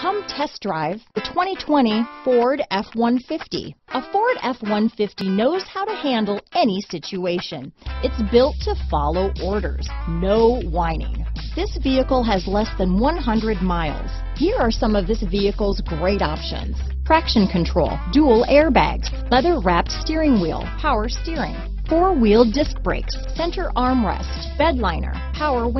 Come test drive the 2020 Ford F-150. A Ford F-150 knows how to handle any situation. It's built to follow orders, no whining. This vehicle has less than 100 miles. Here are some of this vehicle's great options. Traction control, dual airbags, leather wrapped steering wheel, power steering, four wheel disc brakes, center armrest, bed liner, power window